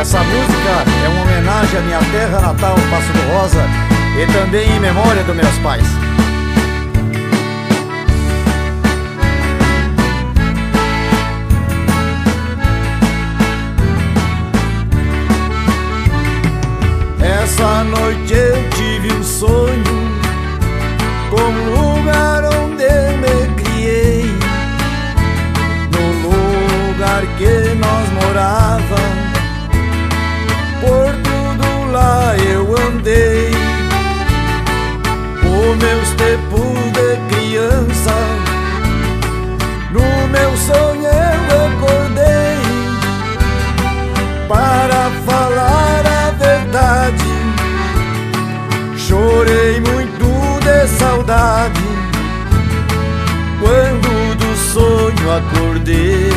Essa música é uma homenagem à minha terra natal, Passo do Rosa, e também em memória dos meus pais. Essa noite eu tive um sonho com o lugar onde me criei, no lugar que acordei.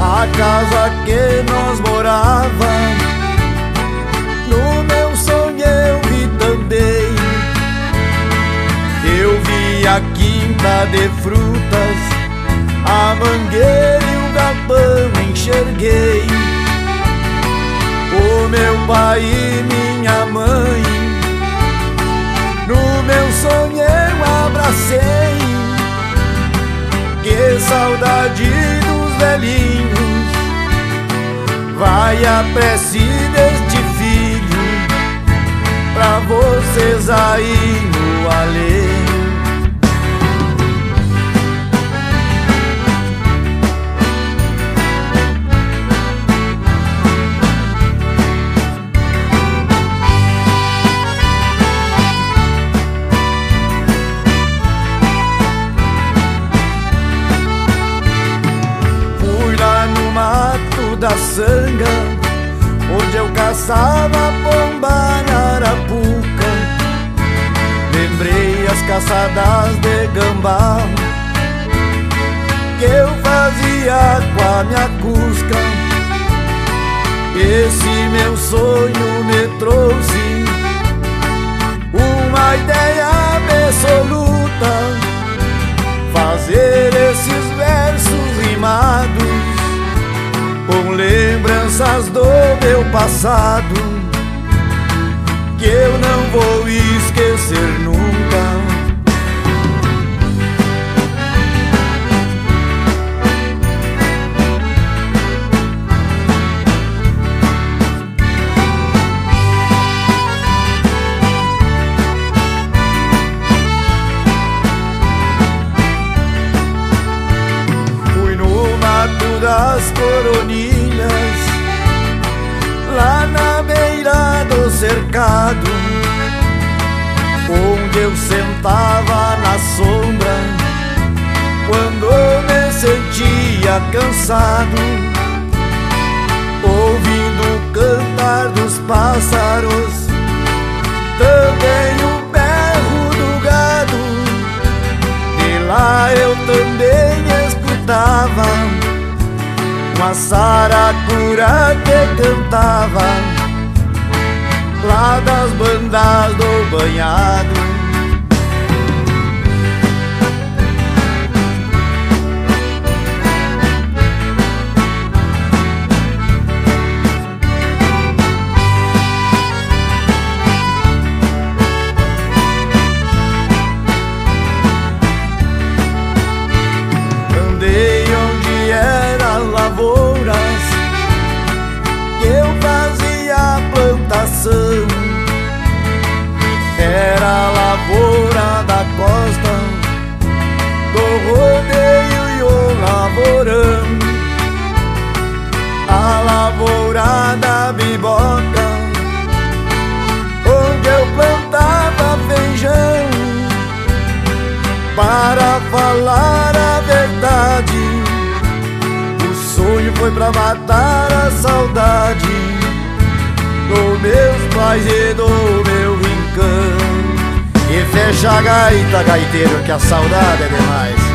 A casa que nós morava a quinta de frutas A mangueira e o galpão enxerguei. O meu pai e minha mãe No meu sonho eu abracei. Que saudade dos velhinhos Vai a prece deste filho Pra vocês aí no além sanga Onde eu caçava pomba na arapuca. Lembrei as caçadas de gambá Que eu fazia com a minha cusca. Esse meu sonho meu passado Que eu não vou esquecer nunca. Fui no mato das coronilhas cercado Onde eu sentava na sombra Quando me sentia cansado Ouvindo o cantar dos pássaros Também o berro do gado. De lá eu também escutava Uma saracura que cantava Lá das bandas do banhado foi pra matar a saudade dos meus pais e do meu rincão. E fecha a gaita, gaiteiro, que a saudade é demais.